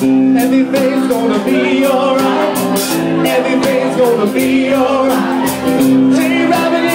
Everything's gonna be alright. Everything's gonna be alright. J. Rabbit